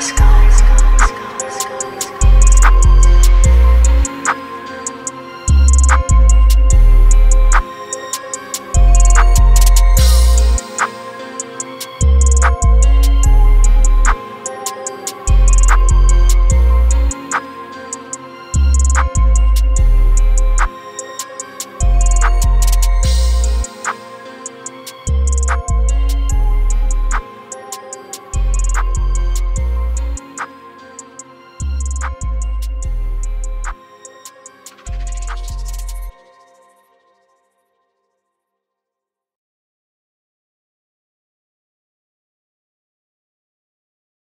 Let's go.